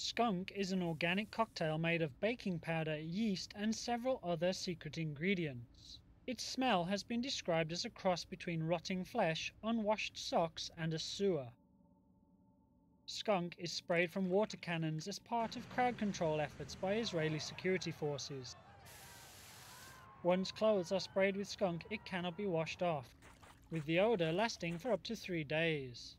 Skunk is an organic cocktail made of baking powder, yeast, and several other secret ingredients. Its smell has been described as a cross between rotting flesh, unwashed socks, and a sewer. Skunk is sprayed from water cannons as part of crowd control efforts by Israeli security forces. Once clothes are sprayed with skunk, it cannot be washed off, with the odor lasting for up to three days.